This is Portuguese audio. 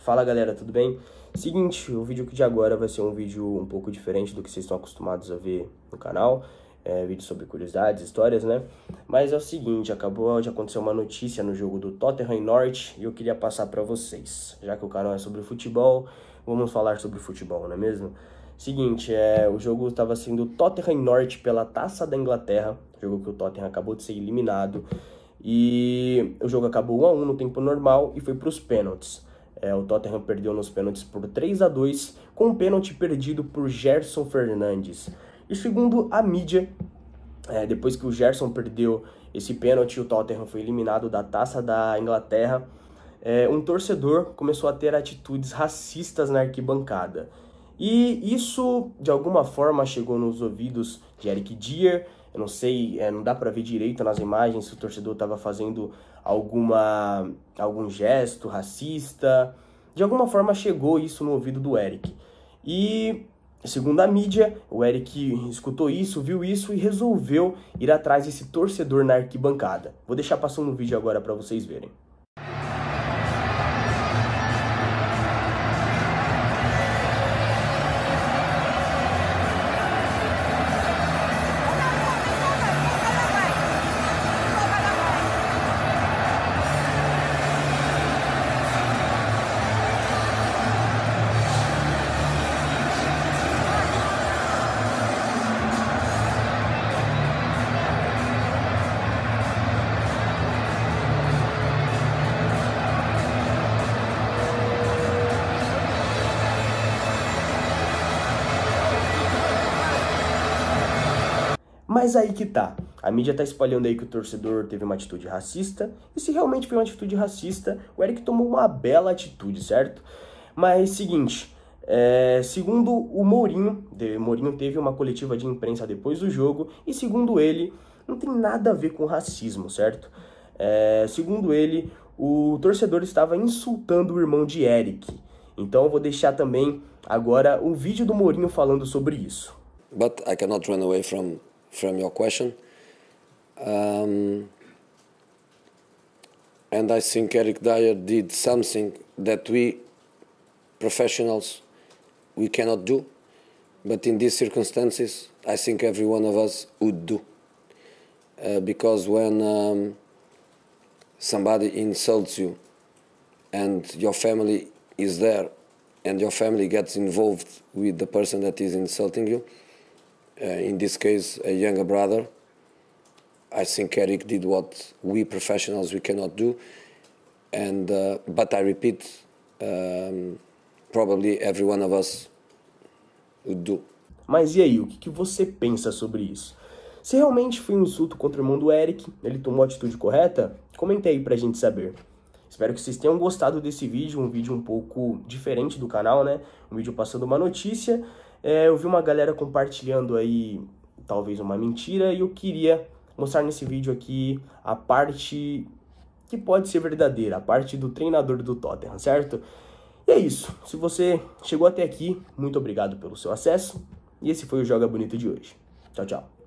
Fala galera, tudo bem? Seguinte, o vídeo de agora vai ser um vídeo um pouco diferente do que vocês estão acostumados a ver no canal. É, vídeo sobre curiosidades, histórias, né? Mas é o seguinte, acabou de acontecer uma notícia no jogo do Tottenham Norte e eu queria passar para vocês. Já que o canal é sobre futebol, vamos falar sobre futebol, não é mesmo? Seguinte, é, o jogo estava sendo Tottenham Norte pela Taça da Inglaterra, jogo que o Tottenham acabou de ser eliminado. E o jogo acabou 1 a 1 no tempo normal e foi para os pênaltis. É, o Tottenham perdeu nos pênaltis por 3 a 2 com um pênalti perdido por Gerson Fernandes. E segundo a mídia, é, depois que o Gerson perdeu esse pênalti, o Tottenham foi eliminado da Taça da Inglaterra. É, um torcedor começou a ter atitudes racistas na arquibancada. E isso, de alguma forma, chegou nos ouvidos de Eric Dier. Eu não sei, é, não dá para ver direito nas imagens se o torcedor estava fazendo alguma algum gesto racista. De alguma forma chegou isso no ouvido do Eric. E segundo a mídia, o Eric escutou isso, viu isso e resolveu ir atrás desse torcedor na arquibancada. Vou deixar passando o vídeo agora para vocês verem. Mas aí que tá. A mídia tá espalhando aí que o torcedor teve uma atitude racista. E se realmente foi uma atitude racista, o Eric tomou uma bela atitude, certo? Mas seguinte, é, segundo o Mourinho, Mourinho teve uma coletiva de imprensa depois do jogo, e segundo ele, não tem nada a ver com racismo, certo? É, segundo ele, o torcedor estava insultando o irmão de Eric. Então eu vou deixar também agora o vídeo do Mourinho falando sobre isso. But I cannot run away from from your question. Um, and I think Eric Dyer did something that we professionals we cannot do, but in these circumstances, I think every one of us would do. Uh, because when um, somebody insults you and your family is there and your family gets involved with the person that is insulting you, uh, in this case, a younger brother. I think Eric did what we professionals we cannot do, and uh, but I repeat, um, probably every one of us would do. Mas e aí, o que, que você pensa sobre isso? Se realmente foi um insulto contra o irmão do Eric, ele tomou a atitude correta? Comente aí pra gente saber. Espero que vocês tenham gostado desse vídeo, um vídeo um pouco diferente do canal, né? Um vídeo passando uma notícia é, eu vi uma galera compartilhando aí talvez uma mentira e eu queria mostrar nesse vídeo aqui a parte que pode ser verdadeira, a parte do treinador do Tottenham, certo? E é isso. Se você chegou até aqui, muito obrigado pelo seu acesso. E esse foi o Joga Bonito de hoje. Tchau, tchau.